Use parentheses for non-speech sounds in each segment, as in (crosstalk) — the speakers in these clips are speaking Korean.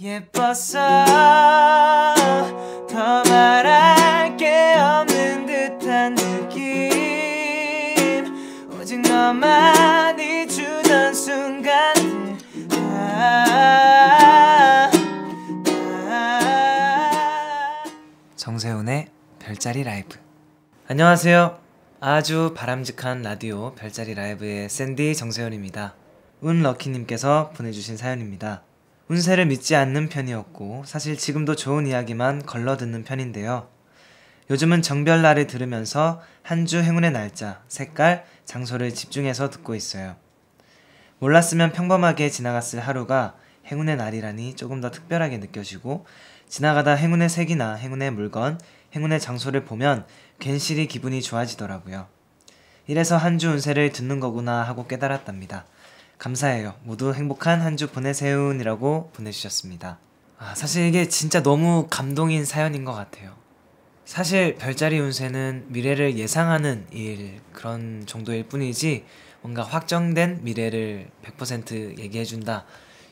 예뻤어 더 말할 게 없는 듯한 느낌. 오직 너만이 주던 아. 정세훈의 별자리 라이브. 안녕하세요. 아주 바람직한 라디오 별자리 라이브의 샌디 정세훈입니다. 운럭키님께서 보내주신 사연입니다 운세를 믿지 않는 편이었고 사실 지금도 좋은 이야기만 걸러 듣는 편인데요. 요즘은 정별날을 들으면서 한 주 행운의 날짜, 색깔, 장소를 집중해서 듣고 있어요. 몰랐으면 평범하게 지나갔을 하루가 행운의 날이라니 조금 더 특별하게 느껴지고 지나가다 행운의 색이나 행운의 물건, 행운의 장소를 보면 괜시리 기분이 좋아지더라고요. 이래서 한 주 운세를 듣는 거구나 하고 깨달았답니다. 감사해요. 모두 행복한 한 주 보내세요이라고 보내주셨습니다. 아, 사실 이게 진짜 너무 감동인 사연인 것 같아요. 사실 별자리 운세는 미래를 예상하는 일 그런 정도일 뿐이지 뭔가 확정된 미래를 100% 얘기해준다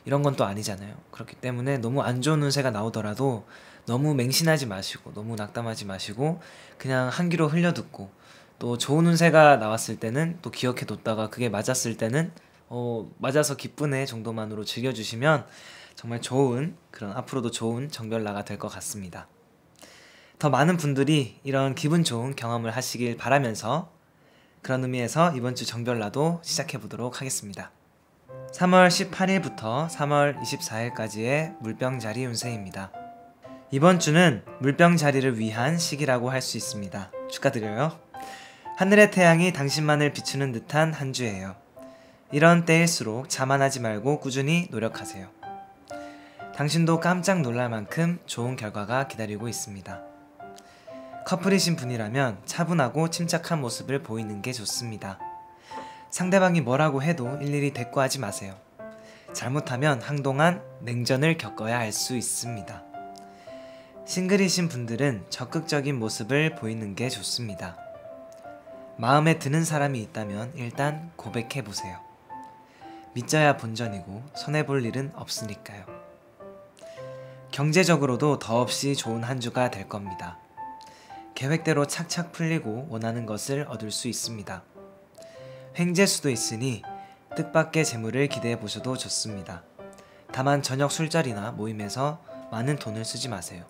이런 건 또 아니잖아요. 그렇기 때문에 너무 안 좋은 운세가 나오더라도 너무 맹신하지 마시고 너무 낙담하지 마시고 그냥 한 귀로 흘려듣고 또 좋은 운세가 나왔을 때는 또 기억해뒀다가 그게 맞았을 때는 어, 맞아서 기쁘네 정도만으로 즐겨주시면 정말 좋은 그런 앞으로도 좋은 정별나가 될 것 같습니다. 더 많은 분들이 이런 기분 좋은 경험을 하시길 바라면서 그런 의미에서 이번 주 정별나도 시작해 보도록 하겠습니다. 3월 18일부터 3월 24일까지의 물병자리 운세입니다. 이번 주는 물병자리를 위한 시기라고 할 수 있습니다. 축하드려요. 하늘의 태양이 당신만을 비추는 듯한 한 주예요. 이런 때일수록 자만하지 말고 꾸준히 노력하세요. 당신도 깜짝 놀랄 만큼 좋은 결과가 기다리고 있습니다. 커플이신 분이라면 차분하고 침착한 모습을 보이는 게 좋습니다. 상대방이 뭐라고 해도 일일이 대꾸하지 마세요. 잘못하면 한동안 냉전을 겪어야 할 수 있습니다. 싱글이신 분들은 적극적인 모습을 보이는 게 좋습니다. 마음에 드는 사람이 있다면 일단 고백해 보세요. 믿져야 본전이고 손해볼 일은 없으니까요. 경제적으로도 더없이 좋은 한 주가 될 겁니다. 계획대로 착착 풀리고 원하는 것을 얻을 수 있습니다. 횡재수도 있으니 뜻밖의 재물을 기대해 보셔도 좋습니다. 다만 저녁 술자리나 모임에서 많은 돈을 쓰지 마세요.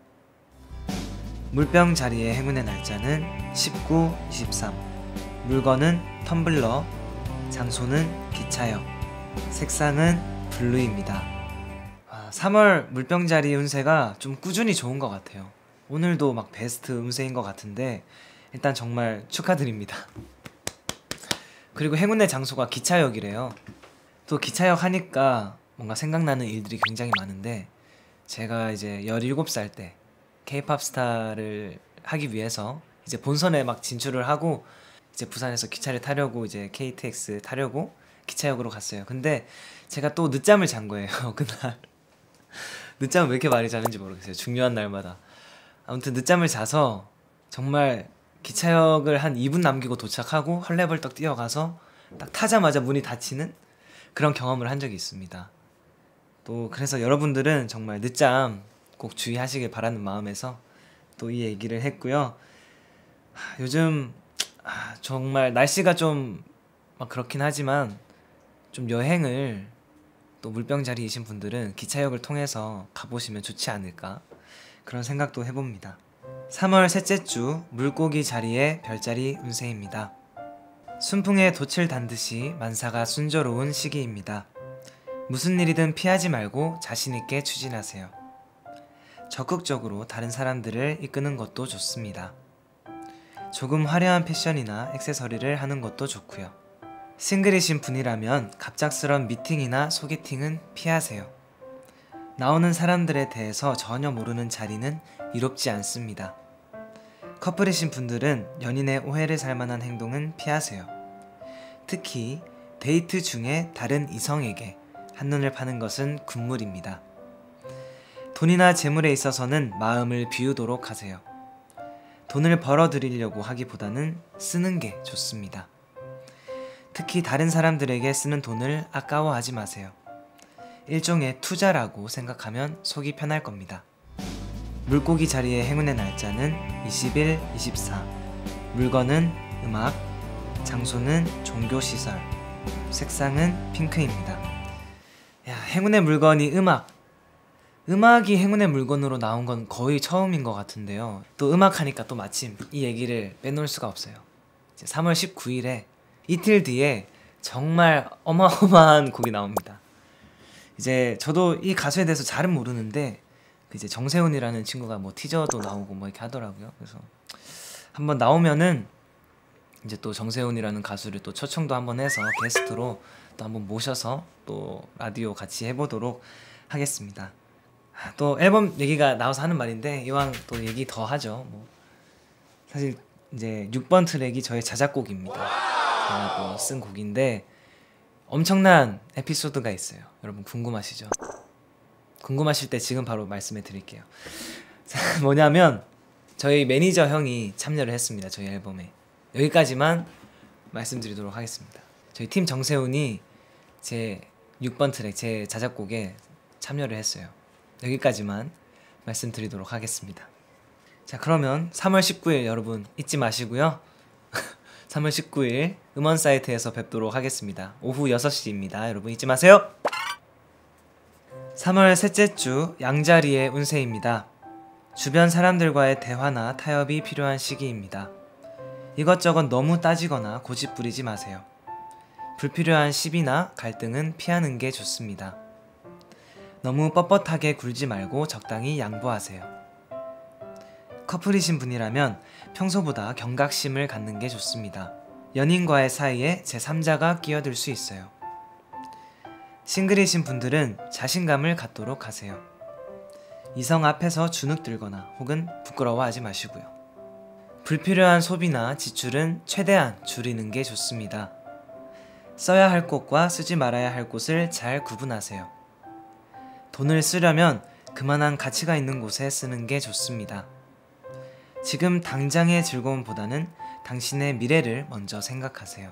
물병 자리의 행운의 날짜는 19, 23. 물건은 텀블러, 장소는 기차역. 색상은 블루입니다. 3월 아, 물병자리 운세가 좀 꾸준히 좋은 것 같아요. 오늘도 막 베스트 운세인 것 같은데 일단 정말 축하드립니다. 그리고 행운의 장소가 기차역이래요. 또 기차역 하니까 뭔가 생각나는 일들이 굉장히 많은데 제가 이제 17살 때 케이팝 스타를 하기 위해서 이제 본선에 막 진출을 하고 이제 부산에서 기차를 타려고 이제 KTX 타려고 기차역으로 갔어요. 근데 제가 또 늦잠을 잔 거예요. (laughs) 그날. 늦잠을 왜 이렇게 많이 자는지 모르겠어요. 중요한 날마다. 아무튼 늦잠을 자서 정말 기차역을 한 2분 남기고 도착하고 헐레벌떡 뛰어가서 딱 타자마자 문이 닫히는 그런 경험을 한 적이 있습니다. 또 그래서 여러분들은 정말 늦잠 꼭 주의하시길 바라는 마음에서 또 이 얘기를 했고요. 요즘 정말 날씨가 좀 막 그렇긴 하지만 좀 여행을 또 물병자리이신 분들은 기차역을 통해서 가보시면 좋지 않을까 그런 생각도 해봅니다. 3월 셋째 주 물고기 자리의 별자리 운세입니다. 순풍에 돛을 단 듯이 만사가 순조로운 시기입니다. 무슨 일이든 피하지 말고 자신있게 추진하세요. 적극적으로 다른 사람들을 이끄는 것도 좋습니다. 조금 화려한 패션이나 액세서리를 하는 것도 좋고요. 싱글이신 분이라면 갑작스런 미팅이나 소개팅은 피하세요. 나오는 사람들에 대해서 전혀 모르는 자리는 이롭지 않습니다. 커플이신 분들은 연인의 오해를 살 만한 행동은 피하세요. 특히 데이트 중에 다른 이성에게 한눈을 파는 것은 군물입니다. 돈이나 재물에 있어서는 마음을 비우도록 하세요. 돈을 벌어들이려고 하기보다는 쓰는 게 좋습니다. 특히 다른 사람들에게 쓰는 돈을 아까워하지 마세요. 일종의 투자라고 생각하면 속이 편할 겁니다. 물고기 자리의 행운의 날짜는 20일, 24. 물건은 음악, 장소는 종교시설, 색상은 핑크입니다. 야, 행운의 물건이 음악. 음악이 행운의 물건으로 나온 건 거의 처음인 것 같은데요. 또 음악 하니까 또 마침 이 얘기를 빼놓을 수가 없어요. 3월 19일에 이틀 뒤에 정말 어마어마한 곡이 나옵니다. 이제 저도 이 가수에 대해서 잘은 모르는데 그 이제 정세훈이라는 친구가 뭐 티저도 나오고 뭐 이렇게 하더라고요. 그래서 한번 나오면은 이제 또 정세훈이라는 가수를 또 초청도 한번 해서 게스트로 또 한번 모셔서 또 라디오 같이 해보도록 하겠습니다. 또 앨범 얘기가 나와서 하는 말인데 이왕 또 얘기 더 하죠. 뭐 사실 이제 6번 트랙이 저의 자작곡입니다. 또 쓴 곡인데 엄청난 에피소드가 있어요. 여러분 궁금하시죠? 궁금하실 때 지금 바로 말씀해 드릴게요. (laughs) 뭐냐면 저희 매니저 형이 참여를 했습니다. 저희 앨범에. 여기까지만 말씀드리도록 하겠습니다. 저희 팀 정세운이 제 6번 트랙 제 자작곡에 참여를 했어요. 여기까지만 말씀드리도록 하겠습니다. 자, 그러면 3월 19일 여러분 잊지 마시고요. 3월 19일 음원 사이트에서 뵙도록 하겠습니다. 오후 6시입니다. 여러분 잊지 마세요. 3월 셋째 주 양자리의 운세입니다. 주변 사람들과의 대화나 타협이 필요한 시기입니다. 이것저것 너무 따지거나 고집 부리지 마세요. 불필요한 시비나 갈등은 피하는 게 좋습니다. 너무 뻣뻣하게 굴지 말고 적당히 양보하세요. 커플이신 분이라면 평소보다 경각심을 갖는 게 좋습니다. 연인과의 사이에 제3자가 끼어들 수 있어요. 싱글이신 분들은 자신감을 갖도록 하세요. 이성 앞에서 주눅 들거나 혹은 부끄러워하지 마시고요. 불필요한 소비나 지출은 최대한 줄이는 게 좋습니다. 써야 할 곳과 쓰지 말아야 할 곳을 잘 구분하세요. 돈을 쓰려면 그만한 가치가 있는 곳에 쓰는 게 좋습니다. 지금 당장의 즐거움보다는 당신의 미래를 먼저 생각하세요.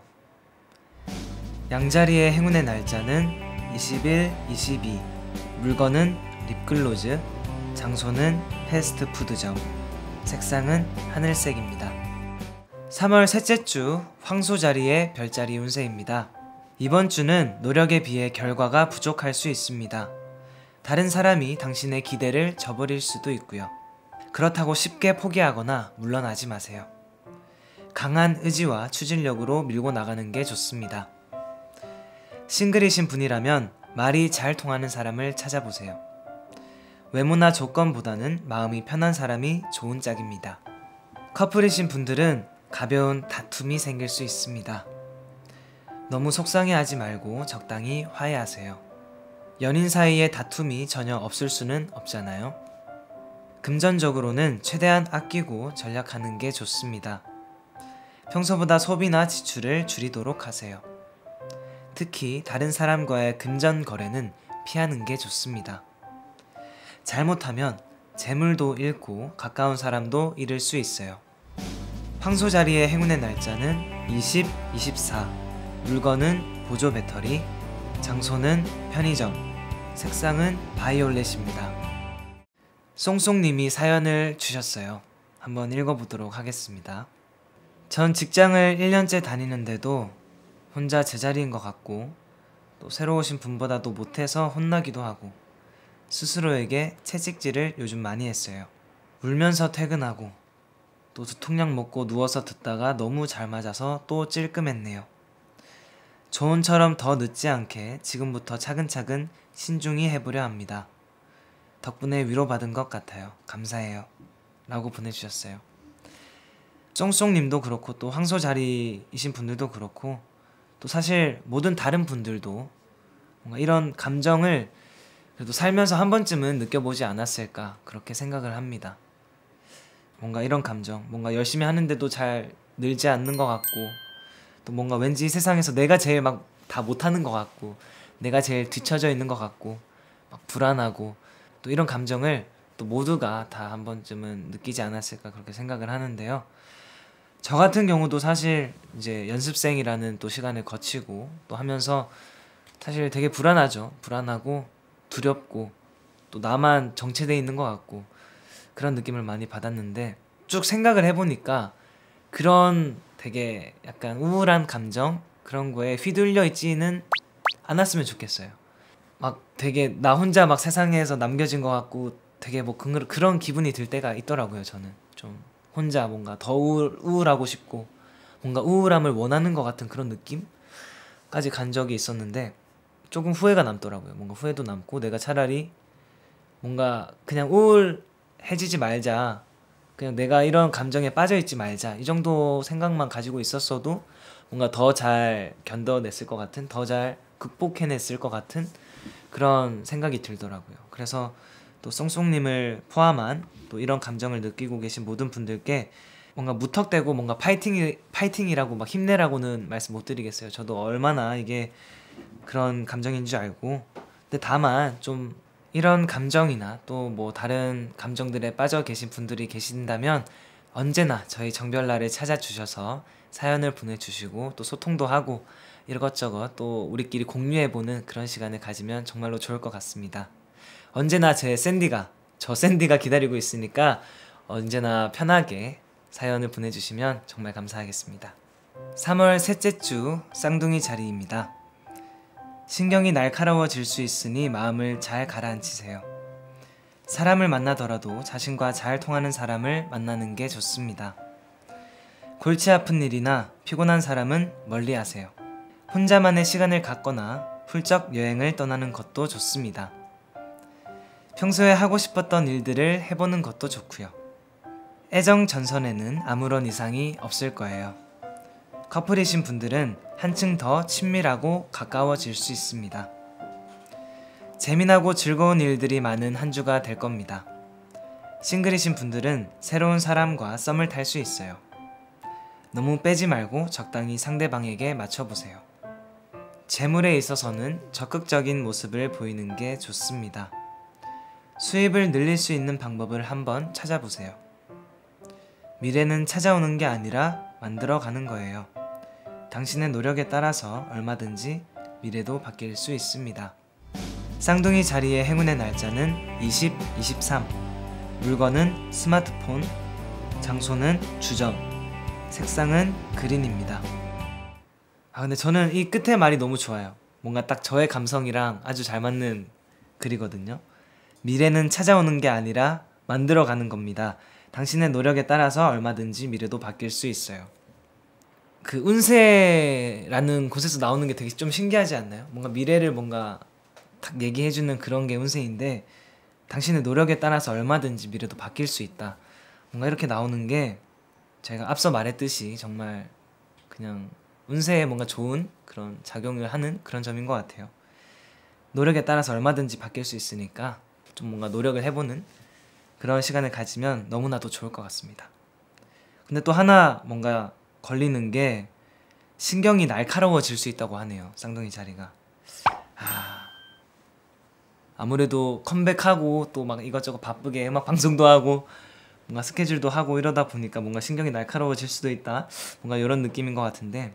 양자리의 행운의 날짜는 21, 22. 물건은 립글로즈. 장소는 패스트푸드점. 색상은 하늘색입니다. 3월 셋째 주 황소자리의 별자리 운세입니다. 이번 주는 노력에 비해 결과가 부족할 수 있습니다. 다른 사람이 당신의 기대를 저버릴 수도 있고요. 그렇다고 쉽게 포기하거나 물러나지 마세요. 강한 의지와 추진력으로 밀고 나가는 게 좋습니다. 싱글이신 분이라면 말이 잘 통하는 사람을 찾아보세요. 외모나 조건보다는 마음이 편한 사람이 좋은 짝입니다. 커플이신 분들은 가벼운 다툼이 생길 수 있습니다. 너무 속상해 하지 말고 적당히 화해하세요. 연인 사이에 다툼이 전혀 없을 수는 없잖아요. 금전적으로는 최대한 아끼고 전략하는 게 좋습니다. 평소보다 소비나 지출을 줄이도록 하세요. 특히 다른 사람과의 금전 거래는 피하는 게 좋습니다. 잘못하면 재물도 잃고 가까운 사람도 잃을 수 있어요. 황소 자리의 행운의 날짜는 20, 24. 물건은 보조 배터리. 장소는 편의점. 색상은 바이올렛입니다. 송송님이 사연을 주셨어요. 한번 읽어보도록 하겠습니다. 전 직장을 1년째 다니는데도 혼자 제자리인 것 같고 또 새로 오신 분보다도 못해서 혼나기도 하고 스스로에게 채찍질을 요즘 많이 했어요. 울면서 퇴근하고 또 두통약 먹고 누워서 듣다가 너무 잘 맞아서 또 찔끔했네요. 조언처럼 더 늦지 않게 지금부터 차근차근 신중히 해보려 합니다. 덕분에 위로받은 것 같아요. 감사해요. 라고 보내주셨어요. 쫑쫑님도 그렇고 또 황소 자리이신 분들도 그렇고 또 사실 모든 다른 분들도 뭔가 이런 감정을 그래도 살면서 한 번쯤은 느껴보지 않았을까 그렇게 생각을 합니다. 뭔가 이런 감정, 뭔가 열심히 하는데도 잘 늘지 않는 것 같고 또 뭔가 왠지 세상에서 내가 제일 막 다 못하는 것 같고 내가 제일 뒤처져 있는 것 같고 막 불안하고 또 이런 감정을 또 모두가 다 한 번쯤은 느끼지 않았을까 그렇게 생각을 하는데요. 저 같은 경우도 사실 이제 연습생이라는 또 시간을 거치고 또 하면서 사실 되게 불안하죠. 불안하고 두렵고 또 나만 정체돼 있는 것 같고 그런 느낌을 많이 받았는데 쭉 생각을 해보니까 그런 되게 약간 우울한 감정 그런 거에 휘둘려 있지는 않았으면 좋겠어요. 막 되게 나 혼자 막 세상에서 남겨진 것 같고 되게 뭐 그, 그런 기분이 들 때가 있더라고요. 저는 좀 혼자 뭔가 더 우울, 우울하고 싶고 뭔가 우울함을 원하는 것 같은 그런 느낌까지 간 적이 있었는데 조금 후회가 남더라고요. 뭔가 후회도 남고 내가 차라리 뭔가 그냥 우울해지지 말자. 그냥 내가 이런 감정에 빠져 있지 말자. 이 정도 생각만 가지고 있었어도 뭔가 더 잘 견뎌냈을 것 같은, 더 잘 극복해냈을 것 같은 그런 생각이 들더라고요. 그래서 또 쏭쏭님을 포함한 또 이런 감정을 느끼고 계신 모든 분들께 뭔가 무턱대고 뭔가 파이팅 파이팅이라고 막 힘내라고는 말씀 못 드리겠어요. 저도 얼마나 이게 그런 감정인 줄 알고 근데 다만 좀 이런 감정이나 또 뭐 다른 감정들에 빠져 계신 분들이 계신다면 언제나 저희 정별날을 찾아주셔서 사연을 보내주시고 또 소통도 하고 이것저것 또 우리끼리 공유해보는 그런 시간을 가지면 정말로 좋을 것 같습니다. 언제나 제 샌디가 저 샌디가 기다리고 있으니까 언제나 편하게 사연을 보내주시면 정말 감사하겠습니다. 3월 셋째 주 쌍둥이 자리입니다. 신경이 날카로워질 수 있으니 마음을 잘 가라앉히세요. 사람을 만나더라도 자신과 잘 통하는 사람을 만나는 게 좋습니다. 골치 아픈 일이나 피곤한 사람은 멀리 하세요. 혼자만의 시간을 갖거나 훌쩍 여행을 떠나는 것도 좋습니다. 평소에 하고 싶었던 일들을 해보는 것도 좋고요. 애정 전선에는 아무런 이상이 없을 거예요. 커플이신 분들은 한층 더 친밀하고 가까워질 수 있습니다. 재미나고 즐거운 일들이 많은 한 주가 될 겁니다. 싱글이신 분들은 새로운 사람과 썸을 탈 수 있어요. 너무 빼지 말고 적당히 상대방에게 맞춰보세요. 재물에 있어서는 적극적인 모습을 보이는 게 좋습니다. 수입을 늘릴 수 있는 방법을 한번 찾아보세요. 미래는 찾아오는 게 아니라 만들어 가는 거예요. 당신의 노력에 따라서 얼마든지 미래도 바뀔 수 있습니다. 쌍둥이 자리의 행운의 날짜는 20, 23. 물건은 스마트폰, 장소는 주점, 색상은 그린입니다. 아, 근데 저는 이 끝에 말이 너무 좋아요. 뭔가 딱 저의 감성이랑 아주 잘 맞는 글이거든요. 미래는 찾아오는 게 아니라 만들어가는 겁니다. 당신의 노력에 따라서 얼마든지 미래도 바뀔 수 있어요. 그 운세라는 곳에서 나오는 게 되게 좀 신기하지 않나요? 뭔가 미래를 뭔가 딱 얘기해주는 그런 게 운세인데 당신의 노력에 따라서 얼마든지 미래도 바뀔 수 있다. 뭔가 이렇게 나오는 게 제가 앞서 말했듯이 정말 그냥 운세에 뭔가 좋은 그런 작용을 하는 그런 점인 것 같아요. 노력에 따라서 얼마든지 바뀔 수 있으니까 좀 뭔가 노력을 해보는 그런 시간을 가지면 너무나도 좋을 것 같습니다. 근데 또 하나 뭔가 걸리는 게 신경이 날카로워질 수 있다고 하네요. 쌍둥이 자리가. 아, 아무래도 컴백하고 또 막 이것저것 바쁘게 음악 방송도 하고 뭔가 스케줄도 하고 이러다 보니까 뭔가 신경이 날카로워질 수도 있다. 뭔가 이런 느낌인 것 같은데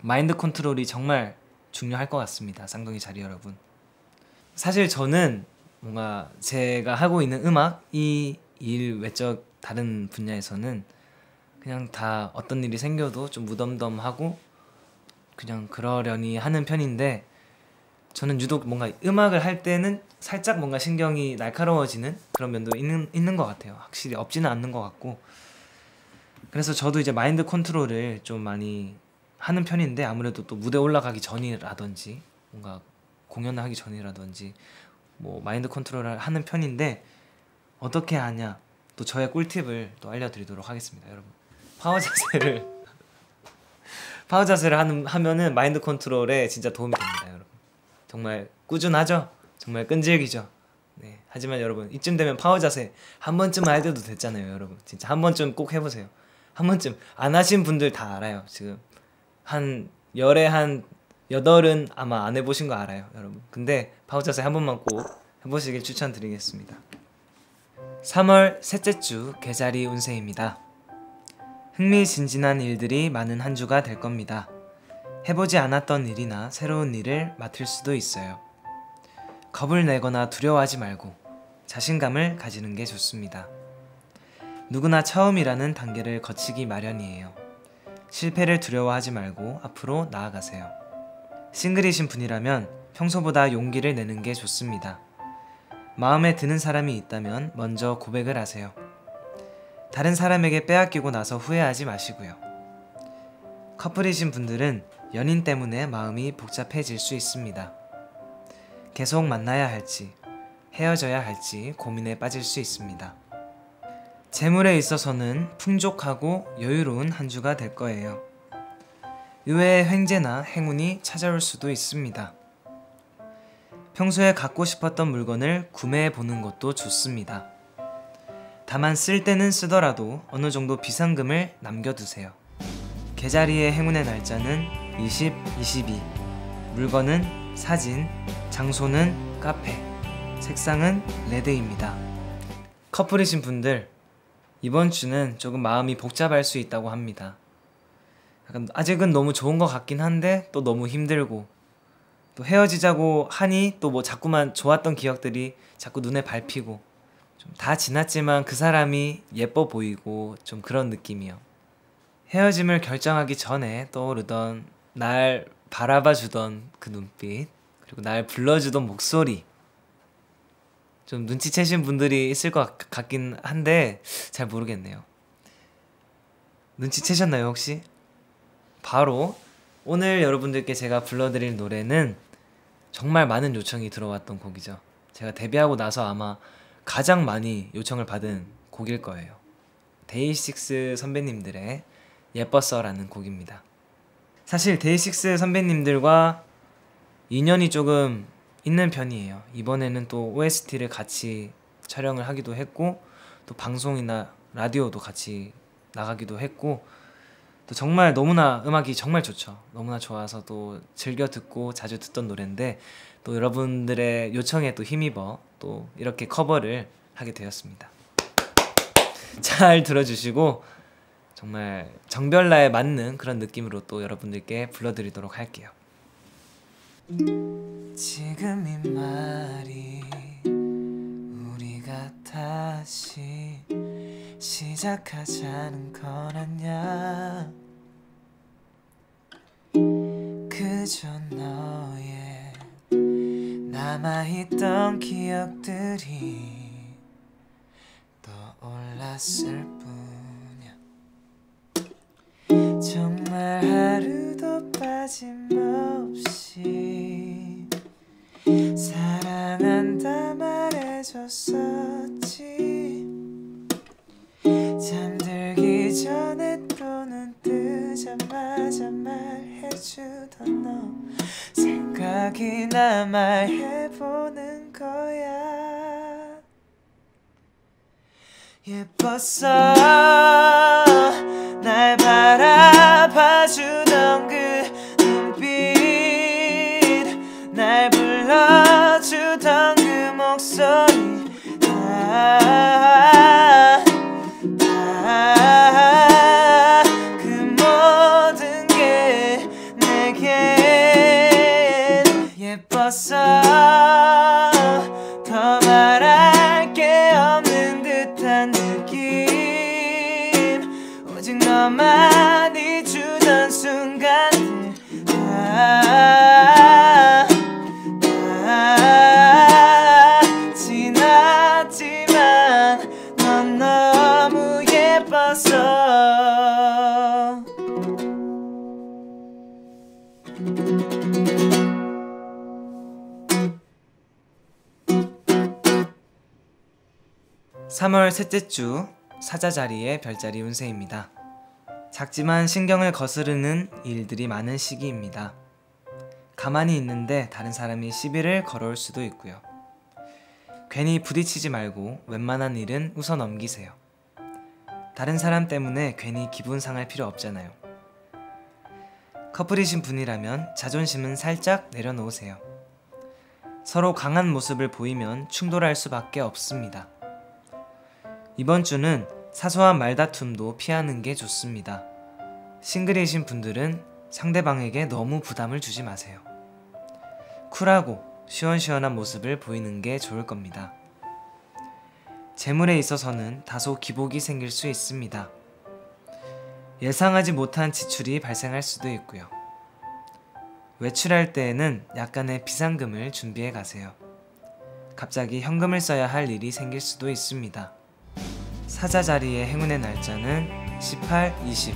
마인드 컨트롤이 정말 중요할 것 같습니다. 쌍둥이 자리 여러분. 사실 저는 뭔가 제가 하고 있는 음악 이 일 외적 다른 분야에서는 그냥 다 어떤 일이 생겨도 좀 무덤덤하고 그냥 그러려니 하는 편인데 저는 유독 뭔가 음악을 할 때는 살짝 뭔가 신경이 날카로워지는 그런 면도 있는 있는 것 같아요. 확실히 없지는 않는 것 같고. 그래서 저도 이제 마인드 컨트롤을 좀 많이 하는 편인데 아무래도 또 무대 올라가기 전이라든지 뭔가 공연을 하기 전이라든지 뭐 마인드 컨트롤을 하는 편인데 어떻게 하냐? 또 저의 꿀팁을 또 알려드리도록 하겠습니다 여러분. 파워 자세를. (laughs) 파워 자세를 하는, 하면은 마인드 컨트롤에 진짜 도움이 됩니다 정말 꾸준하죠 정말 끈질기죠 네 하지만 여러분 이쯤 되면 파워 자세 한 번쯤 알려도 됐잖아요 여러분 진짜 한 번쯤 꼭 해보세요 한 번쯤 안 하신 분들 다 알아요 지금 한 열에 한 여덟은 아마 안 해보신 거 알아요, 여러분. 근데 파워 자세 한 번만 꼭 해보시길 추천드리겠습니다. 3월 셋째 주 개자리 운세입니다. 흥미진진한 일들이 많은 한 주가 될 겁니다. 해보지 않았던 일이나 새로운 일을 맡을 수도 있어요. 겁을 내거나 두려워하지 말고 자신감을 가지는 게 좋습니다. 누구나 처음이라는 단계를 거치기 마련이에요. 실패를 두려워하지 말고 앞으로 나아가세요. 싱글이신 분이라면 평소보다 용기를 내는 게 좋습니다. 마음에 드는 사람이 있다면 먼저 고백을 하세요. 다른 사람에게 빼앗기고 나서 후회하지 마시고요. 커플이신 분들은 연인 때문에 마음이 복잡해질 수 있습니다. 계속 만나야 할지, 헤어져야 할지 고민에 빠질 수 있습니다. 재물에 있어서는 풍족하고 여유로운 한 주가 될 거예요. 의외의 횡재나 행운이 찾아올 수도 있습니다. 평소에 갖고 싶었던 물건을 구매해 보는 것도 좋습니다. 다만 쓸 때는 쓰더라도 어느 정도 비상금을 남겨두세요. 계자리의 행운의 날짜는 20, 22. 물건은 사진, 장소는 카페, 색상은 레드입니다. 커플이신 분들, 이번 주는 조금 마음이 복잡할 수 있다고 합니다. 약간 아직은 너무 좋은 것 같긴 한데 또 너무 힘들고 또 헤어지자고 하니 또 뭐 자꾸만 좋았던 기억들이 자꾸 눈에 밟히고 좀 다 지났지만 그 사람이 예뻐 보이고 좀 그런 느낌이요. 헤어짐을 결정하기 전에 떠오르던 날 바라봐 주던 그 눈빛 그리고 날 불러주던 목소리 좀 눈치채신 분들이 있을 것 같긴 한데 잘 모르겠네요. 눈치채셨나요 혹시? 바로 오늘 여러분들께 제가 불러드릴 노래는 정말 많은 요청이 들어왔던 곡이죠. 제가 데뷔하고 나서 아마 가장 많이 요청을 받은 곡일 거예요. 데이식스 선배님들의 예뻤어라는 곡입니다. 사실 데이식스 선배님들과 인연이 조금 있는 편이에요. 이번에는 또 OST를 같이 촬영을 하기도 했고 또 방송이나 라디오도 같이 나가기도 했고 또 정말 너무나 음악이 정말 좋죠. 너무나 좋아서 또 즐겨 듣고 자주 듣던 노래인데 또 여러분들의 요청에 또 힘입어 또 이렇게 커버를 하게 되었습니다. 잘 들어주시고 정말 정별나에 맞는 그런 느낌으로 또 여러분들께 불러드리도록 할게요. 지금 이 말이 우리가 다시 시작하자는 거라냐 그저 너의 남아있던 기억들이 떠올랐을 뿐이야 정말 하루도 빠짐없이 사랑한다 말해줬었지. 잠들기 전에 또 눈 뜨자마자 말해주던 너 생각이 나 말해보는 거야. 예뻤어 날 바라봐주던 3월 셋째 주 사자자리의 별자리 운세입니다. 작지만 신경을 거스르는 일들이 많은 시기입니다. 가만히 있는데 다른 사람이 시비를 걸어올 수도 있고요. 괜히 부딪히지 말고 웬만한 일은 웃어 넘기세요. 다른 사람 때문에 괜히 기분 상할 필요 없잖아요. 커플이신 분이라면 자존심은 살짝 내려놓으세요. 서로 강한 모습을 보이면 충돌할 수밖에 없습니다. 이번 주는 사소한 말다툼도 피하는 게 좋습니다. 싱글이신 분들은 상대방에게 너무 부담을 주지 마세요. 쿨하고 시원시원한 모습을 보이는 게 좋을 겁니다. 재물에 있어서는 다소 기복이 생길 수 있습니다. 예상하지 못한 지출이 발생할 수도 있고요. 외출할 때에는 약간의 비상금을 준비해 가세요. 갑자기 현금을 써야 할 일이 생길 수도 있습니다. 사자 자리의 행운의 날짜는 18, 20.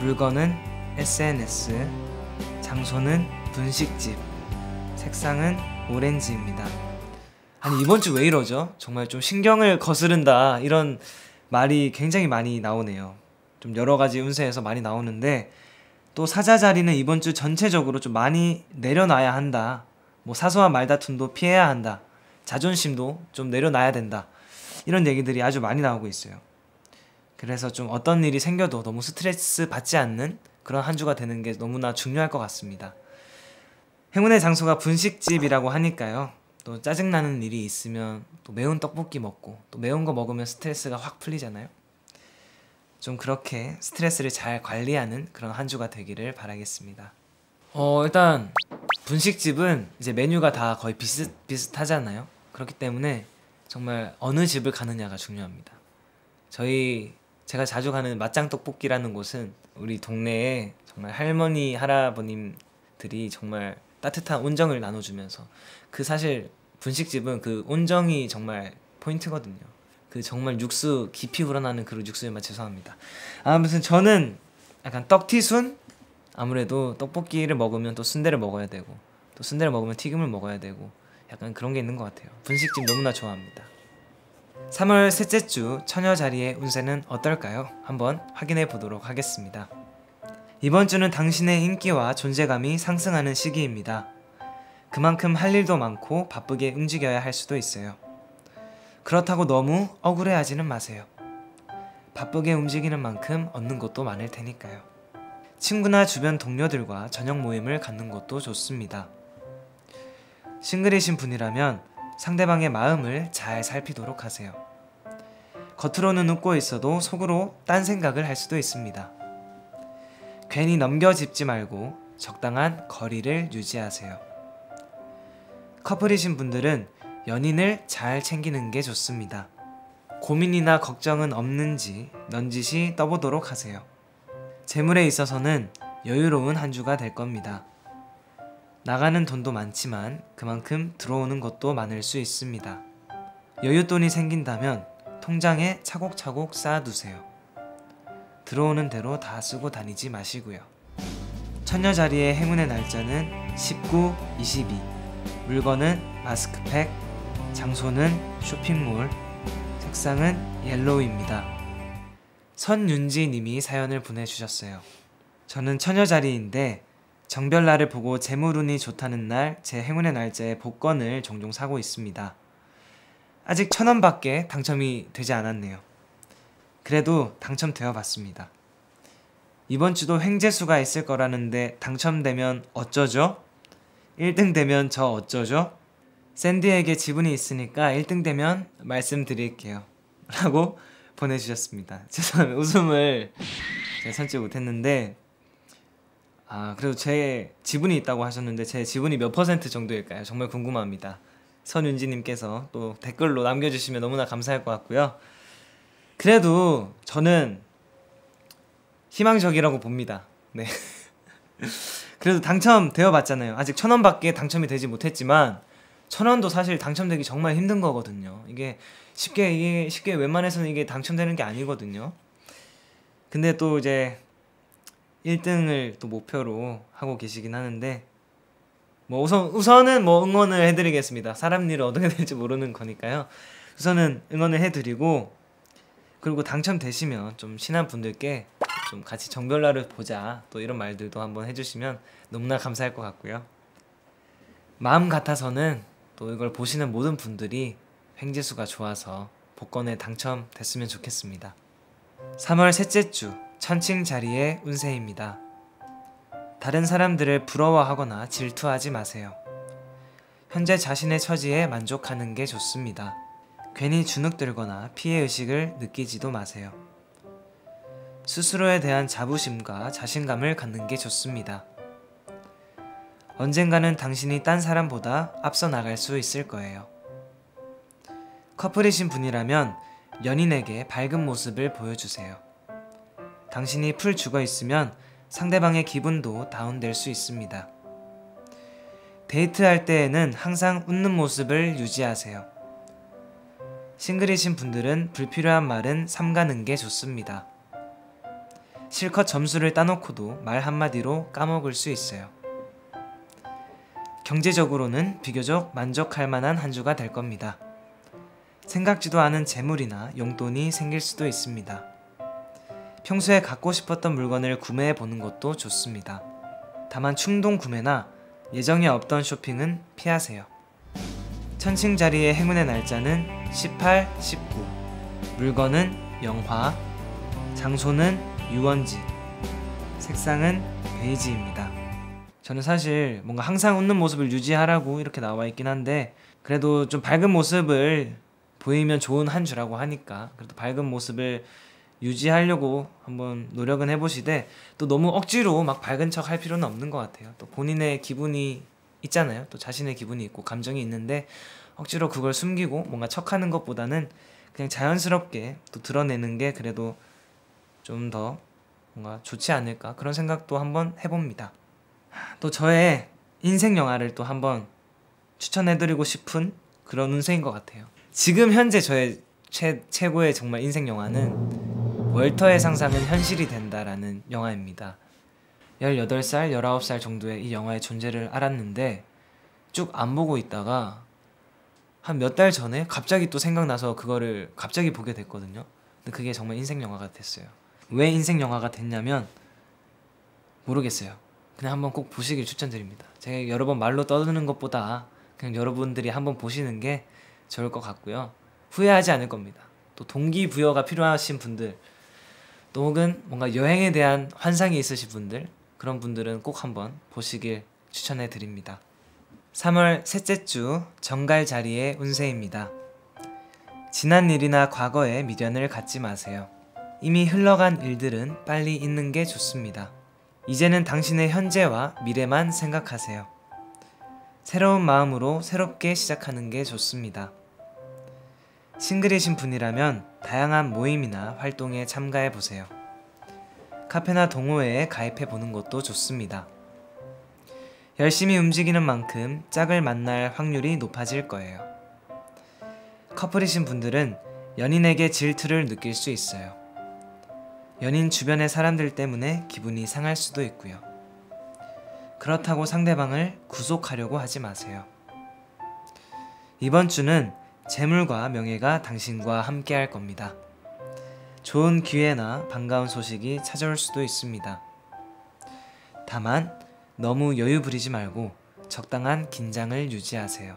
물건은 SNS. 장소는 분식집. 색상은 오렌지입니다. 아니 이번 주 왜 이러죠? 정말 좀 신경을 거스른다 이런 말이 굉장히 많이 나오네요. 좀 여러 가지 운세에서 많이 나오는데 또 사자 자리는 이번 주 전체적으로 좀 많이 내려놔야 한다. 뭐 사소한 말다툼도 피해야 한다. 자존심도 좀 내려놔야 된다. 이런 얘기들이 아주 많이 나오고 있어요. 그래서 좀 어떤 일이 생겨도 너무 스트레스 받지 않는 그런 한 주가 되는 게 너무나 중요할 것 같습니다. 행운의 장소가 분식집이라고 하니까요. 또 짜증나는 일이 있으면 또 매운 떡볶이 먹고 또 매운 거 먹으면 스트레스가 확 풀리잖아요. 좀 그렇게 스트레스를 잘 관리하는 그런 한 주가 되기를 바라겠습니다. 어, 일단 분식집은 이제 메뉴가 다 거의 비슷 비슷하잖아요. 그렇기 때문에 정말 어느 집을 가느냐가 중요합니다. 저희 제가 자주 가는 맛장 떡볶이라는 곳은 우리 동네에 정말 할머니 할아버님들이 정말 따뜻한 온정을 나눠주면서 그 사실 분식집은 그 온정이 정말 포인트거든요. 그 정말 육수 깊이 우러나는 그 육수에 맛 죄송합니다. 아무튼 저는 약간 떡튀순 아무래도 떡볶이를 먹으면 또 순대를 먹어야 되고 또 순대를 먹으면 튀김을 먹어야 되고 약간 그런 게 있는 것 같아요. 분식집 너무나 좋아합니다. 3월 셋째 주 처녀 자리의 운세는 어떨까요? 한번 확인해 보도록 하겠습니다. 이번 주는 당신의 인기와 존재감이 상승하는 시기입니다. 그만큼 할 일도 많고 바쁘게 움직여야 할 수도 있어요. 그렇다고 너무 억울해하지는 마세요. 바쁘게 움직이는 만큼 얻는 것도 많을 테니까요. 친구나 주변 동료들과 저녁 모임을 갖는 것도 좋습니다. 싱글이신 분이라면 상대방의 마음을 잘 살피도록 하세요. 겉으로는 웃고 있어도 속으로 딴 생각을 할 수도 있습니다. 괜히 넘겨짚지 말고 적당한 거리를 유지하세요. 커플이신 분들은 연인을 잘 챙기는 게 좋습니다. 고민이나 걱정은 없는지 넌지시 떠보도록 하세요. 재물에 있어서는 여유로운 한 주가 될 겁니다. 나가는 돈도 많지만 그만큼 들어오는 것도 많을 수 있습니다. 여윳돈이 생긴다면 통장에 차곡차곡 쌓아두세요. 들어오는 대로 다 쓰고 다니지 마시고요. 천녀 자리의 행운의 날짜는 19, 22. 물건은 마스크팩, 장소는 쇼핑몰, 색상은 옐로우입니다. 선윤지 님이 사연을 보내주셨어요. 저는 처녀 자리인데 정별날을 보고 재물운이 좋다는 날 제 행운의 날짜에 복권을 종종 사고 있습니다. 아직 천 원밖에 당첨이 되지 않았네요. 그래도 당첨되어 봤습니다. 이번 주도 횡재수가 있을 거라는데 당첨되면 어쩌죠? 1등 되면 저 어쩌죠? 샌디에게 지분이 있으니까 1등 되면 말씀드릴게요. 라고 보내주셨습니다. (laughs) 죄송합니다. 웃음을 제가 참지 못했는데, 아, 그래도 제 지분이 있다고 하셨는데, 제 지분이 몇 퍼센트 정도일까요? 정말 궁금합니다. 선윤지님께서 또 댓글로 남겨주시면 너무나 감사할 것 같고요. 그래도 저는 희망적이라고 봅니다. 네. (laughs) 그래도 당첨되어 봤잖아요. 아직 천 원밖에 당첨이 되지 못했지만 천 원도 사실 당첨되기 정말 힘든 거거든요. 이게 쉽게 이게 쉽게 웬만해서는 이게 당첨되는 게 아니거든요. 근데 또 이제 1등을 또 목표로 하고 계시긴 하는데 뭐 우선 우선은 뭐 응원을 해드리겠습니다. 사람 일을 어떻게 될지 모르는 거니까요. 우선은 응원을 해드리고 그리고 당첨되시면 좀 친한 분들께 좀 같이 정별날을 보자 또 이런 말들도 한번 해주시면 너무나 감사할 것 같고요. 마음 같아서는 또 이걸 보시는 모든 분들이 횡재수가 좋아서 복권에 당첨됐으면 좋겠습니다. 3월 셋째 주 천칭 자리의 운세입니다. 다른 사람들을 부러워하거나 질투하지 마세요. 현재 자신의 처지에 만족하는 게 좋습니다. 괜히 주눅들거나 피해의식을 느끼지도 마세요. 스스로에 대한 자부심과 자신감을 갖는 게 좋습니다. 언젠가는 당신이 딴 사람보다 앞서 나갈 수 있을 거예요. 커플이신 분이라면 연인에게 밝은 모습을 보여주세요. 당신이 풀 죽어 있으면 상대방의 기분도 다운될 수 있습니다. 데이트할 때에는 항상 웃는 모습을 유지하세요. 싱글이신 분들은 불필요한 말은 삼가는 게 좋습니다. 실컷 점수를 따놓고도 말 한마디로 까먹을 수 있어요. 경제적으로는 비교적 만족할 만한 한 주가 될 겁니다. 생각지도 않은 재물이나 용돈이 생길 수도 있습니다. 평소에 갖고 싶었던 물건을 구매해 보는 것도 좋습니다. 다만 충동 구매나 예정에 없던 쇼핑은 피하세요. 천칭 자리의 행운의 날짜는 18, 19. 물건은 영화, 장소는 유원지, 색상은 베이지입니다. 저는 사실 뭔가 항상 웃는 모습을 유지하라고 이렇게 나와 있긴 한데 그래도 좀 밝은 모습을 보이면 좋은 한 주라고 하니까 그래도 밝은 모습을 유지하려고 한번 노력은 해보시되 또 너무 억지로 막 밝은 척 할 필요는 없는 것 같아요. 또 본인의 기분이 있잖아요. 또 자신의 기분이 있고 감정이 있는데 억지로 그걸 숨기고 뭔가 척하는 것보다는 그냥 자연스럽게 또 드러내는 게 그래도 좀 더 뭔가 좋지 않을까 그런 생각도 한번 해봅니다. 또 저의 인생 영화를 또 한번 추천해드리고 싶은 그런 운세인 것 같아요. 지금 현재 저의 최, 최고의 정말 인생 영화는 월터의 상상은 현실이 된다라는 영화입니다. 18살, 19살 정도의 이 영화의 존재를 알았는데 쭉 안 보고 있다가 한 몇 달 전에 갑자기 또 생각나서 그거를 갑자기 보게 됐거든요. 근데 그게 정말 인생 영화가 됐어요. 왜 인생 영화가 됐냐면 모르겠어요. 그냥 한번 꼭 보시길 추천드립니다. 제가 여러 번 말로 떠드는 것보다 그냥 여러분들이 한번 보시는 게 좋을 것 같고요. 후회하지 않을 겁니다. 또 동기부여가 필요하신 분들, 또 혹은 뭔가 여행에 대한 환상이 있으신 분들, 그런 분들은 꼭 한번 보시길 추천해 드립니다. 3월 셋째 주 정갈 자리의 운세입니다. 지난 일이나 과거에 미련을 갖지 마세요. 이미 흘러간 일들은 빨리 잊는 게 좋습니다. 이제는 당신의 현재와 미래만 생각하세요. 새로운 마음으로 새롭게 시작하는 게 좋습니다. 싱글이신 분이라면 다양한 모임이나 활동에 참가해 보세요. 카페나 동호회에 가입해 보는 것도 좋습니다. 열심히 움직이는 만큼 짝을 만날 확률이 높아질 거예요. 커플이신 분들은 연인에게 질투를 느낄 수 있어요. 연인 주변의 사람들 때문에 기분이 상할 수도 있고요. 그렇다고 상대방을 구속하려고 하지 마세요. 이번 주는 재물과 명예가 당신과 함께 할 겁니다. 좋은 기회나 반가운 소식이 찾아올 수도 있습니다. 다만 너무 여유 부리지 말고 적당한 긴장을 유지하세요.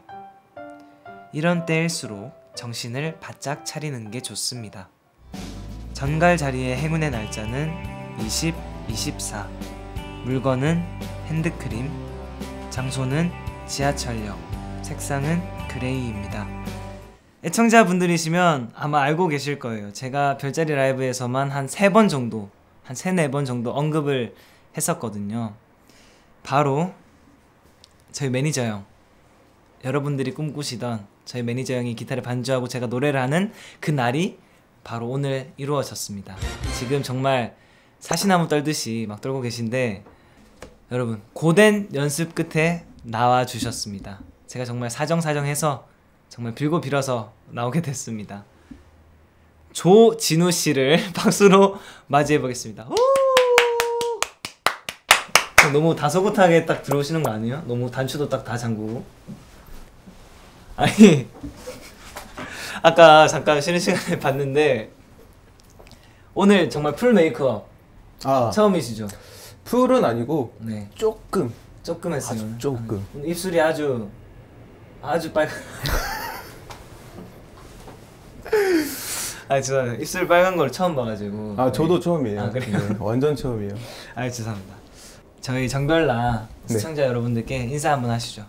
이런 때일수록 정신을 바짝 차리는 게 좋습니다. 전갈 자리의 행운의 날짜는 20, 24. 물건은 핸드크림. 장소는 지하철역. 색상은 그레이입니다. 애청자분들이시면 아마 알고 계실 거예요. 제가 별자리 라이브에서만 한 세 번 정도, 한 세 네 번 정도 언급을 했었거든요. 바로 저희 매니저 형. 여러분들이 꿈꾸시던 저희 매니저 형이 기타를 반주하고 제가 노래를 하는 그 날이 바로 오늘 이루어졌습니다. 지금 정말 사시나무 떨듯이 막 떨고 계신데 여러분 고된 연습 끝에 나와 주셨습니다. 제가 정말 사정사정해서 정말 빌고 빌어서 나오게 됐습니다. 조진우 씨를 (laughs) 박수로 맞이해 보겠습니다. 너무 다소곳하게 딱 들어오시는 거 아니에요? 너무 단추도 딱 다 잠그고. 아니 (laughs) 아까 잠깐 쉬는 시간에 봤는데 오늘 정말 풀 메이크업 아 처음이시죠? 풀은 아니고 네 조금 조금 했어요. 아주 조금. 아, 입술이 아주 아주 빨간. 아 죄송해요. 입술 빨간 걸 처음 봐가지고. 아 저도 네. 처음이에요. 아, 그래요? 네, 완전 처음이에요. 아 죄송합니다. 저희 정별나 네. 시청자 여러분들께 인사 한번 하시죠.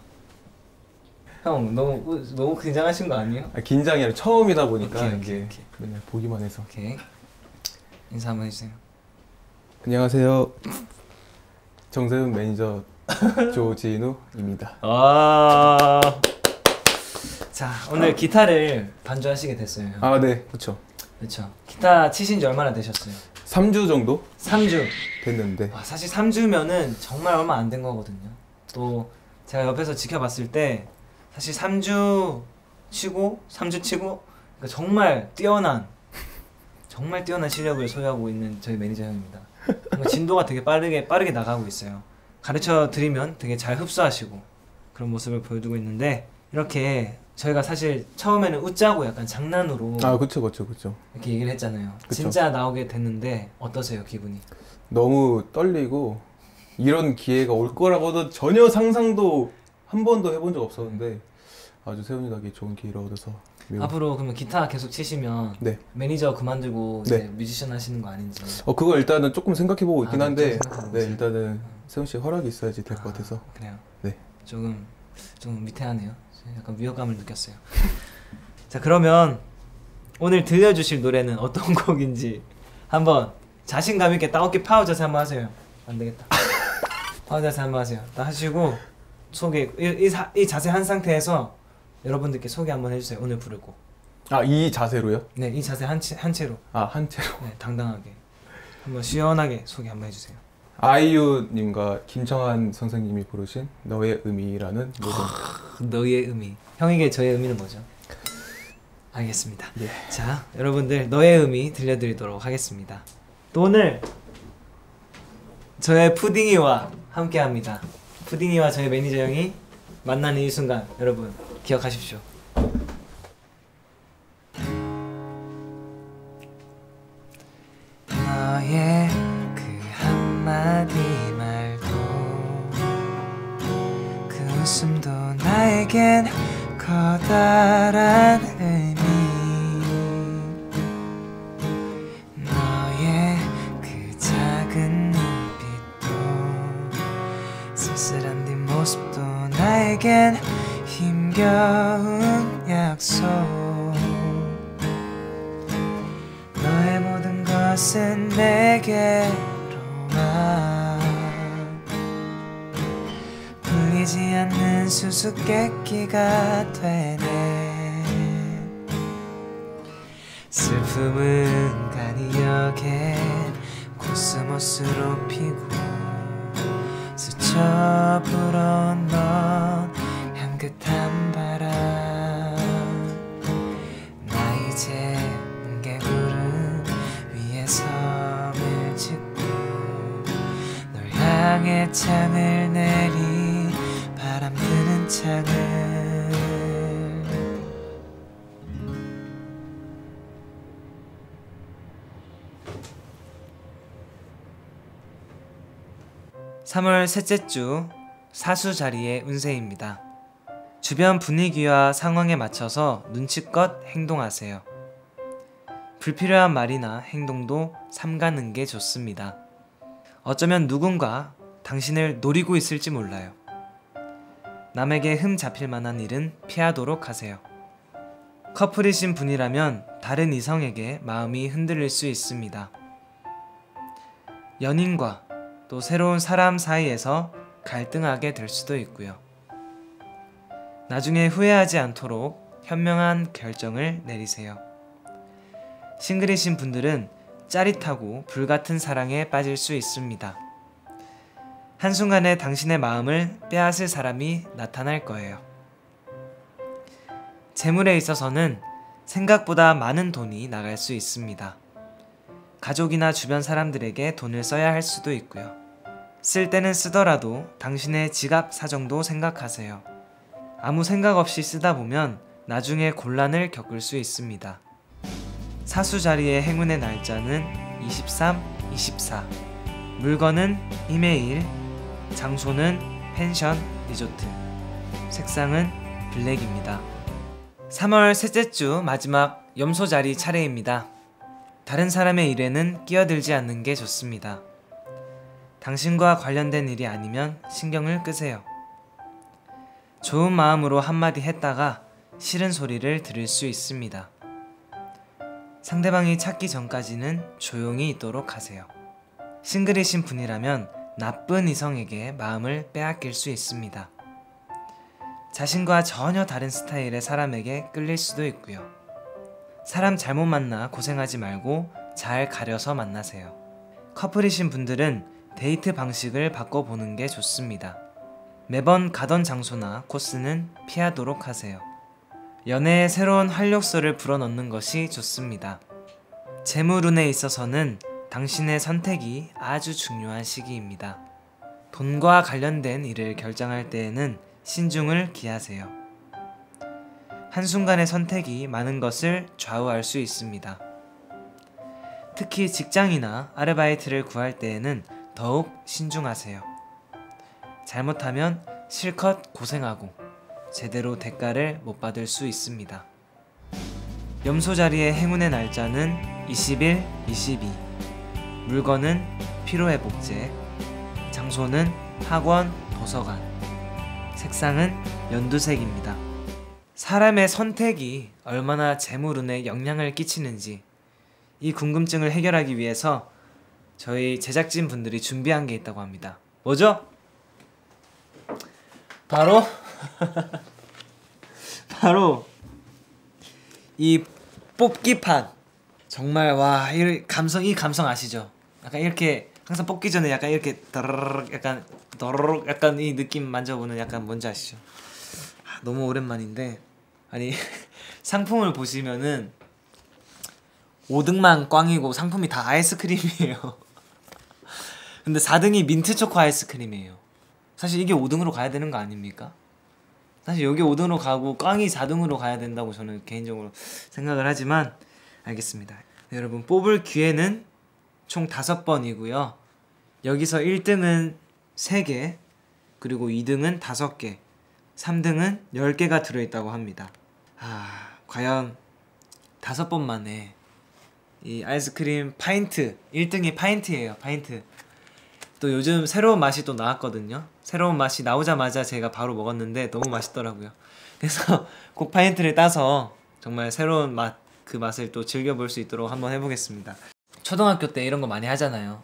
형 너무 우- 너무 긴장하신 거 아니에요? 아, 긴장이 아니라 처음이다 보니까 오케이, 오케이, 오케이. 맨날 보기만 해서. 오케이 인사 한번 해주세요. 안녕하세요. 정세훈 매니저 조진우입니다. 아. 자 오늘 기타를 반주하시게 됐어요. 아, 네, 그렇죠. 그렇죠. 기타 치신 지 얼마나 되셨어요? 3주 정도 3주. 됐는데 와, 사실 3주면은 정말 얼마 안 된 거거든요. 또 제가 옆에서 지켜봤을 때 사실 3주 치고 3주 치고 그러니까 정말 뛰어난 정말 뛰어난 실력을 소유하고 있는 저희 매니저 형입니다. 진도가 되게 빠르게 빠르게 나가고 있어요. 가르쳐 드리면 되게 잘 흡수하시고 그런 모습을 보여주고 있는데 이렇게 저희가 사실 처음에는 웃자고 약간 장난으로 아, 그렇죠, 그렇죠, 그렇죠. 이렇게 얘기를 했잖아요. 그쵸. 진짜 나오게 됐는데 어떠세요 기분이? 너무 떨리고 이런 기회가 올 거라고도 전혀 상상도 한 번도 해본 적 없었는데 아주 세훈이 덕에 좋은 기회를 얻어서 매우 앞으로 그러면 기타 계속 치시면 네. 매니저 그만두고 네. 이제 뮤지션 하시는 거 아닌지 어 그거 일단은 조금 생각해 보고 있긴 아, 한데 좀 생각해보고 네. 일단은 세운 씨 허락이 있어야지 될것 아, 같아서 그래요. 네. 조금 좀 위태하네요. 약간 위협감을 느꼈어요. (laughs) 자 그러면 오늘 들려주실 노래는 어떤 (laughs) 곡인지 한번 자신감 있게 따갑게 파워 자세 한번 하세요. 안 되겠다. (laughs) 파워 자세 한번 하세요. 딱 하시고 소개 이, 이, 사- 이 자세 한 상태에서 여러분들께 소개 한번 해주세요. 오늘 부를 곡. 아이 자세로요? 네, 이 자세 한, 채, 한 채로 아한 채로 네, 당당하게 한번 시원하게 소개 한번 해주세요. 아이유님과 김청한 선생님이 부르신 너의 의미라는 노래 너의 의미. 형에게 저의 의미는 뭐죠? 알겠습니다. 예. 자, 여러분들 너의 의미 들려드리도록 하겠습니다. 또 오늘 저의 푸딩이와 함께합니다. 푸딩이와 저의 매니저 형이 만나는 이 순간 여러분 기억하십시오. 너의 웃음도 나에겐 커다란 의미. 너의 그 작은 눈빛도 쓸쓸한 뒷모습도 나에겐 힘겨운 약속 수수께끼가 되네. 슬픔은 가니역에 코스모스로 피고 스쳐 불어 3월 셋째 주 사수 자리의 운세입니다. 주변 분위기와 상황에 맞춰서 눈치껏 행동하세요. 불필요한 말이나 행동도 삼가는 게 좋습니다. 어쩌면 누군가 당신을 노리고 있을지 몰라요. 남에게 흠 잡힐 만한 일은 피하도록 하세요. 커플이신 분이라면 다른 이성에게 마음이 흔들릴 수 있습니다. 연인과 또 새로운 사람 사이에서 갈등하게 될 수도 있고요. 나중에 후회하지 않도록 현명한 결정을 내리세요. 싱글이신 분들은 짜릿하고 불같은 사랑에 빠질 수 있습니다. 한순간에 당신의 마음을 빼앗을 사람이 나타날 거예요. 재물에 있어서는 생각보다 많은 돈이 나갈 수 있습니다. 가족이나 주변 사람들에게 돈을 써야 할 수도 있고요. 쓸 때는 쓰더라도 당신의 지갑 사정도 생각하세요. 아무 생각 없이 쓰다 보면 나중에 곤란을 겪을 수 있습니다. 사수 자리의 행운의 날짜는 23, 24. 물건은 이메일, 장소는 펜션, 리조트. 색상은 블랙입니다. 3월 셋째 주 마지막 염소 자리 차례입니다. 다른 사람의 일에는 끼어들지 않는 게 좋습니다. 당신과 관련된 일이 아니면 신경을 끄세요. 좋은 마음으로 한마디 했다가 싫은 소리를 들을 수 있습니다. 상대방이 찾기 전까지는 조용히 있도록 하세요. 싱글이신 분이라면 나쁜 이성에게 마음을 빼앗길 수 있습니다. 자신과 전혀 다른 스타일의 사람에게 끌릴 수도 있고요. 사람 잘못 만나 고생하지 말고 잘 가려서 만나세요. 커플이신 분들은 데이트 방식을 바꿔보는 게 좋습니다. 매번 가던 장소나 코스는 피하도록 하세요. 연애에 새로운 활력소를 불어넣는 것이 좋습니다. 재물운에 있어서는 당신의 선택이 아주 중요한 시기입니다. 돈과 관련된 일을 결정할 때에는 신중을 기하세요. 한순간의 선택이 많은 것을 좌우할 수 있습니다. 특히 직장이나 아르바이트를 구할 때에는 더욱 신중하세요. 잘못하면 실컷 고생하고 제대로 대가를 못 받을 수 있습니다. 염소 자리의 행운의 날짜는 20일, 22. 물건은 피로회복제. 장소는 학원, 도서관. 색상은 연두색입니다. 사람의 선택이 얼마나 재물운에 영향을 끼치는지 이 궁금증을 해결하기 위해서 저희 제작진 분들이 준비한 게 있다고 합니다. 뭐죠? 바로 (laughs) 바로 이 뽑기판 정말 와 이 감성 이 감성 아시죠? 약간 이렇게 항상 뽑기 전에 약간 이렇게 더르륵 약간 더르륵 약간 이 느낌 만져보는 약간 뭔지 아시죠? 아, 너무 오랜만인데 아니 (laughs) 상품을 보시면은 5등만 꽝이고 상품이 다 아이스크림이에요. (laughs) 근데 4등이 민트 초코 아이스크림이에요. 사실 이게 5등으로 가야 되는 거 아닙니까? 사실 여기 5등으로 가고 꽝이 4등으로 가야 된다고 저는 개인적으로 생각을 하지만 알겠습니다. 네, 여러분 뽑을 기회는 총 5번이고요. 여기서 1등은 3개, 그리고 2등은 5개, 3등은 10개가 들어있다고 합니다. 아, 과연 5번 만에 이 아이스크림 파인트 1등이 파인트예요. 파인트. 또 요즘 새로운 맛이 또 나왔거든요. 새로운 맛이 나오자마자 제가 바로 먹었는데 너무 맛있더라고요. 그래서 (laughs) 꼭 파인트를 따서 정말 새로운 맛 그 맛을 또 즐겨볼 수 있도록 한번 해보겠습니다. 초등학교 때 이런 거 많이 하잖아요.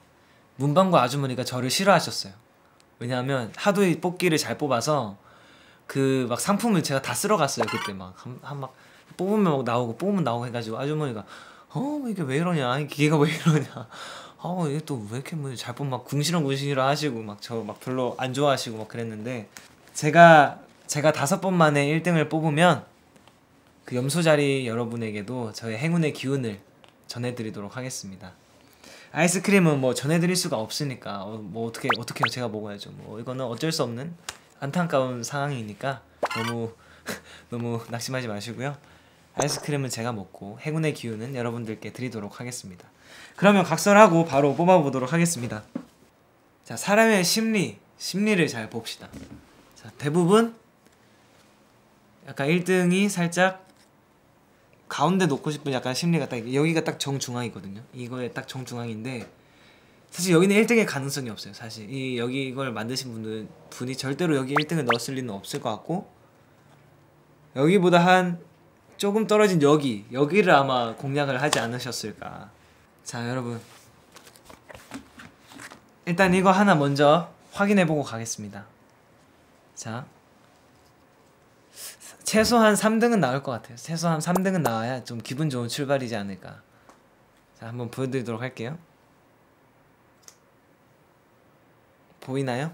문방구 아주머니가 저를 싫어하셨어요. 왜냐하면 하도 이 뽑기를 잘 뽑아서 그 막 상품을 제가 다 쓸어 갔어요 그때 막한막 뽑으면 막 나오고 뽑으면 나오고 해가지고 아주머니가 어 이게 왜 이러냐 이게 왜 이러냐 (laughs) 어 이게 또 왜 이렇게 뭐 잘 뽑 막 궁시렁 궁시렁 하시고 막저막 별로 안 좋아하시고 막 그랬는데 제가 제가 다섯 번 만에 1등을 뽑으면 그 염소 자리 여러분에게도 저의 행운의 기운을 전해드리도록 하겠습니다. 아이스크림은 뭐 전해드릴 수가 없으니까 어, 뭐 어떻게 어떻게 제가 먹어야죠. 뭐 이거는 어쩔 수 없는 안타까운 상황이니까 너무 (laughs) 너무 낙심하지 마시고요. 아이스크림은 제가 먹고 행운의 기운은 여러분들께 드리도록 하겠습니다. 그러면 각설하고 바로 뽑아보도록 하겠습니다. 자, 사람의 심리, 심리를 잘 봅시다. 자, 대부분 약간 1등이 살짝 가운데 놓고 싶은 약간 심리가 딱 여기가 딱 정중앙이거든요. 이거에 딱 정중앙인데 사실 여기는 1등의 가능성이 없어요. 사실 이 여기 이걸 만드신 분들 분이 절대로 여기 1등을 넣었을 리는 없을 것 같고 여기보다 한 조금 떨어진 여기 여기를 아마 공략을 하지 않으셨을까. 자 여러분 일단 이거 하나 먼저 확인해 보고 가겠습니다. 자 최소한 3등은 나올 것 같아요. 최소한 3등은 나와야 좀 기분 좋은 출발이지 않을까. 자 한번 보여드리도록 할게요. 보이나요?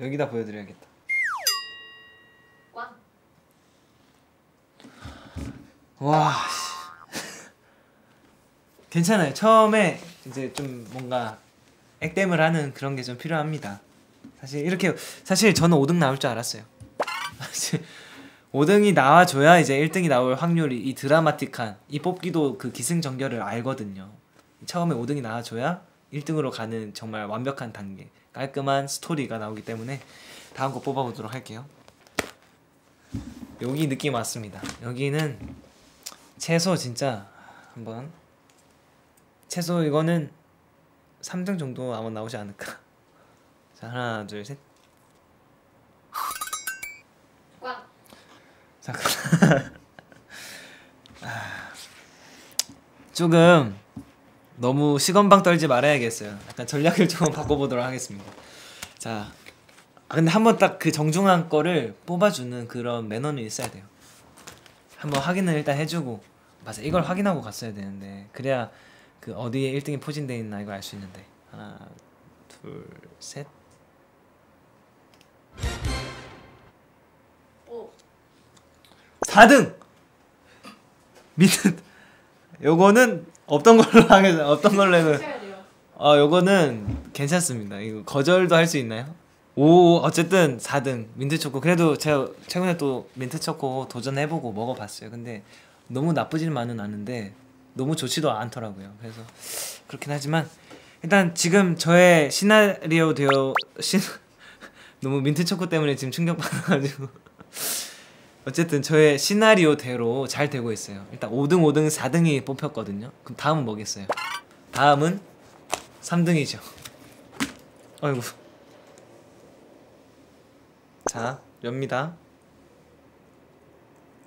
여기다 보여드려야겠다. 꽝. 와. 괜찮아요. 처음에 이제 좀 뭔가 액땜을 하는 그런 게 좀 필요합니다. 사실 이렇게 사실 저는 5등 나올 줄 알았어요. (laughs) 사실 5등이 나와줘야 이제 1등이 나올 확률이 이 드라마틱한 이 뽑기도 그 기승전결을 알거든요. 처음에 5등이 나와줘야 1등으로 가는 정말 완벽한 단계 깔끔한 스토리가 나오기 때문에 다음 거 뽑아보도록 할게요. 여기 느낌 왔습니다. 여기는 채소 진짜 한번. 채소 이거는 3등 정도 아마 나오지 않을까. 자 하나 둘셋. 꽝. 자, (laughs) 아, 조금 너무 시건방 떨지 말아야겠어요. 약간 전략을 (laughs) 조금 바꿔보도록 하겠습니다. 자, 아, 근데 한번 딱 그 정중한 거를 뽑아주는 그런 매너는 있어야 돼요. 한번 확인을 일단 해주고 맞아 이걸 확인하고 갔어야 되는데 그래야 그 어디에 1등이 포진돼 있나 이걸 알 수 있는데 하나 둘 셋 오. 4등 밑은 (laughs) 요거는 없던 걸로 (laughs) 하겠습니다. 없던 걸로 해서. 아 요거는 괜찮습니다. 이거 거절도 할 수 있나요? 오 어쨌든 4등 민트 초코 그래도 제가 최근에 또 민트 초코 도전해보고 먹어봤어요. 근데 너무 나쁘지만은 않은데 너무 좋지도 않더라고요. 그래서 그렇긴 하지만 일단 지금 저의 시나리오 되어 시 (laughs) 너무 민트 초코 때문에 지금 충격받아가지고 어쨌든 저의 시나리오대로 잘 되고 있어요. 일단 5등, 5등, 4등이 뽑혔거든요. 그럼 다음은 뭐겠어요? 다음은 3등이죠. 아이고. 자, 엽니다.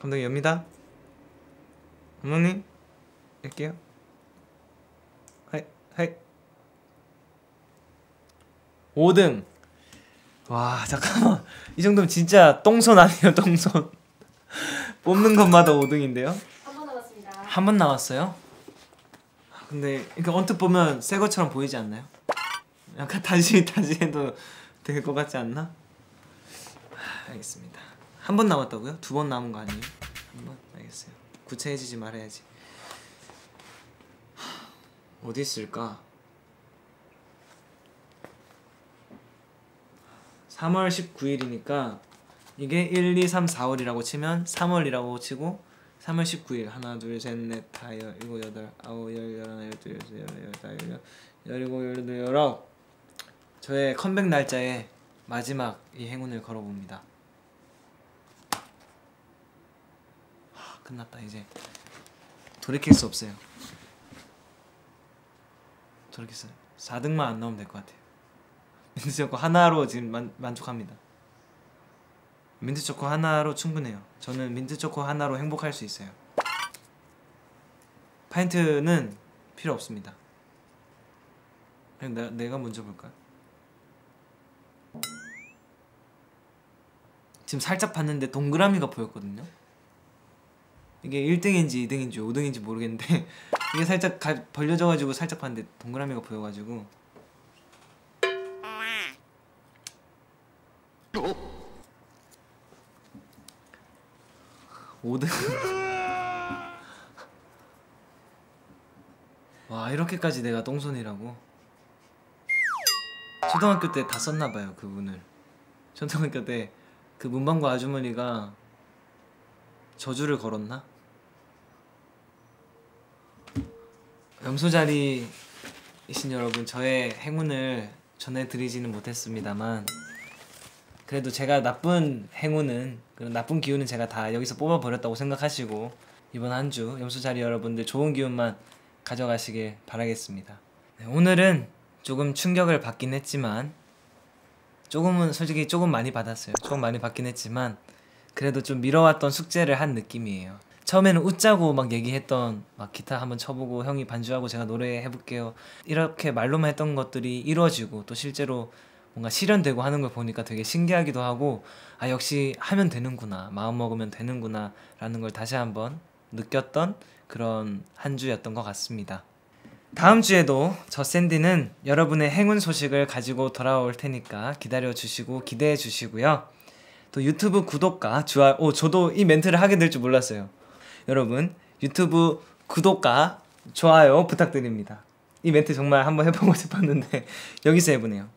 감독님 엽니다. 감독님, 열게요. 하이, 하이. 5등. 와, 잠깐만. 이 정도면 진짜 똥손 아니에요, 똥손. (laughs) 뽑는 것마다 5등인데요. 한 번 남았습니다. 한번 나왔어요? 아, 근데 이렇게 언뜻 보면 새 것처럼 보이지 않나요? 약간 다시 (laughs) 다시 해도 될 것 같지 않나? 하, 알겠습니다. 한 번 남았다고요? 두 번 남은 거 아니에요? 한 번? 알겠어요. 구체해지지 말아야지. 하, 어디 있을까? 3월 19일이니까 이게 1, 2, 3, 4월이라고 치면 3월이라고 치고 3월 19일 하나 둘 셋 넷 다 열, 일곱 여덟 아홉 열 열하나 열둘 열셋 열넷 열다섯 열 열일곱 열여덟 열아홉 저의 컴백 날짜에 마지막 이 행운을 걸어봅니다. 하, 끝났다 이제 돌이킬 수 없어요. 돌이킬 수 4등만 안 나오면 될 것 같아요. 민트 초코 하나로 지금 만, 만족합니다. 민트 초코 하나로 충분해요. 저는 민트 초코 하나로 행복할 수 있어요. 파인트는 필요 없습니다. 내, 내가 먼저 볼까요? 지금 살짝 봤는데 동그라미가 보였거든요. 이게 1등인지 2등인지 5등인지 모르겠는데 (laughs) 이게 살짝 가, 벌려져가지고 살짝 봤는데 동그라미가 보여가지고 5등 와 이렇게까지 내가 똥손이라고 초등학교 때 다 썼나봐요 그분을 초등학교 때 그 문방구 아주머니가 저주를 걸었나? 염소자리이신 여러분 저의 행운을 전해드리지는 못했습니다만 그래도 제가 나쁜 행운은 그런 나쁜 기운은 제가 다 여기서 뽑아 버렸다고 생각하시고 이번 한 주 염소 자리 여러분들 좋은 기운만 가져가시길 바라겠습니다. 네, 오늘은 조금 충격을 받긴 했지만 조금은 솔직히 조금 많이 받았어요. 조금 많이 받긴 했지만 그래도 좀 미뤄왔던 숙제를 한 느낌이에요. 처음에는 웃자고 막 얘기했던 막 기타 한번 쳐보고 형이 반주하고 제가 노래 해볼게요. 이렇게 말로만 했던 것들이 이루어지고 또 실제로 뭔가 실현되고 하는 걸 보니까 되게 신기하기도 하고 아 역시 하면 되는구나 마음 먹으면 되는구나 라는 걸 다시 한번 느꼈던 그런 한 주였던 것 같습니다. 다음 주에도 저 샌디는 여러분의 행운 소식을 가지고 돌아올 테니까 기다려 주시고 기대해 주시고요. 또 유튜브 구독과 좋아요. 오, 저도 이 멘트를 하게 될 줄 몰랐어요. 여러분, 유튜브 구독과 좋아요 부탁드립니다. 이 멘트 정말 한번 해보고 (laughs) 싶었는데 여기서 해보네요.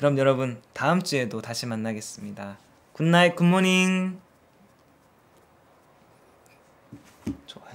그럼 여러분 다음 주에도 다시 만나겠습니다. 굿나잇 굿모닝. 좋아요.